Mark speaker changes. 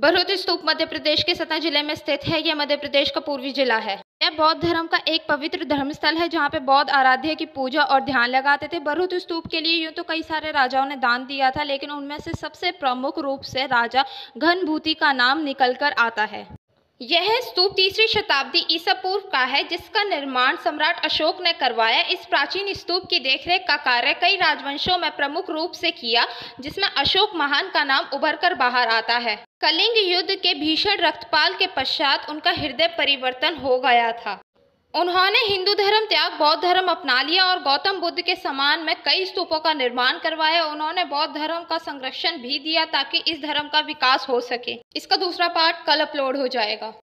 Speaker 1: बरहुत स्तूप मध्य प्रदेश के सतना ज़िले में स्थित है। यह मध्य प्रदेश का पूर्वी जिला है। यह बौद्ध धर्म का एक पवित्र धर्मस्थल है, जहाँ पे बौद्ध आराध्य की पूजा और ध्यान लगाते थे। बरहुत स्तूप के लिए यूँ तो कई सारे राजाओं ने दान दिया था, लेकिन उनमें से सबसे प्रमुख रूप से राजा घनभूति का नाम निकल कर आता है। यह स्तूप तीसरी शताब्दी ईसा पूर्व का है, जिसका निर्माण सम्राट अशोक ने करवाया। इस प्राचीन स्तूप की देखरेख का कार्य कई राजवंशों में प्रमुख रूप से किया, जिसमें अशोक महान का नाम उभर कर बाहर आता है। कलिंग युद्ध के भीषण रक्तपाल के पश्चात उनका हृदय परिवर्तन हो गया था। उन्होंने हिंदू धर्म, त्याग, बौद्ध धर्म अपना लिया और गौतम बुद्ध के समान में कई स्तूपों का निर्माण करवाया। उन्होंने बौद्ध धर्म का संरक्षण भी दिया ताकि इस धर्म का विकास हो सके। इसका दूसरा पार्ट कल अपलोड हो जाएगा।